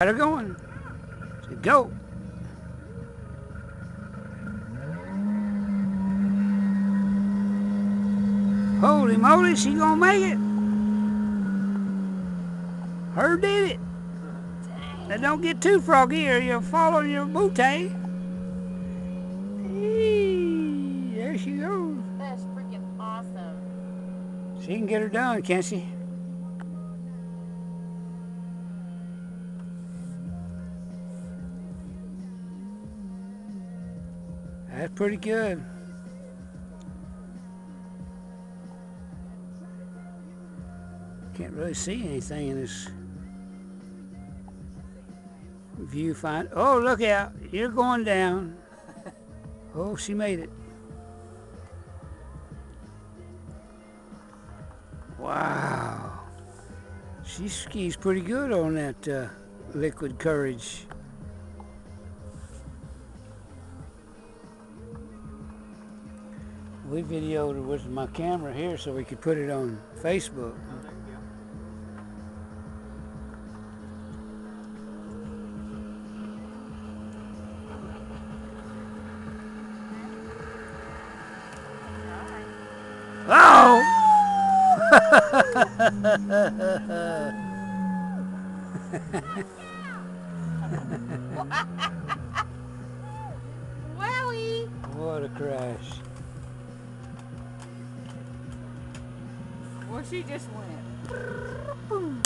Got her going. So go. Holy moly, she gonna make it. Her did it. Now don't get too froggy or you'll fall on your bootay. There she goes. That's freaking awesome. She can get her done, can't she? That's pretty good. Can't really see anything in this viewfinder. Oh, look out. You're going down. Oh, she made it. Wow. She skis pretty good on that uh, liquid courage. We videoed it with my camera here so we could put it on Facebook. Oh! Wowie! what a crash. Well, she just went.